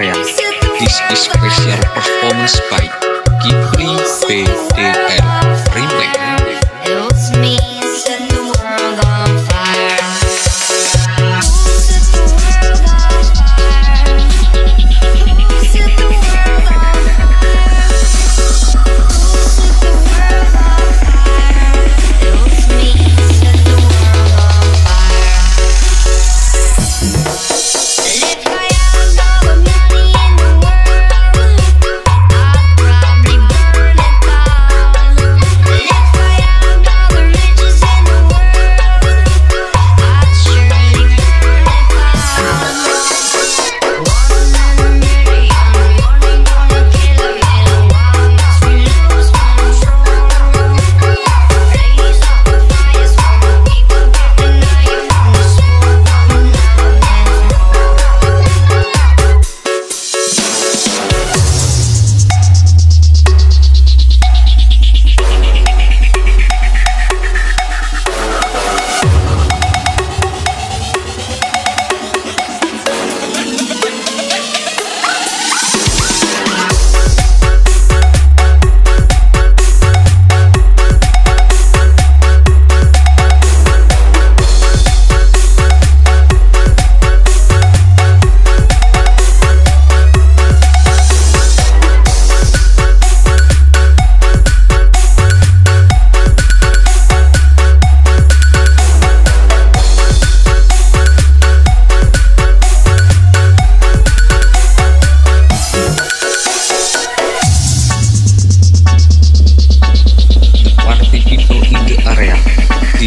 Korea. This is special performance by Kipri PDR Remake.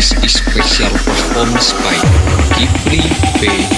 This is special performance by Kipri PDR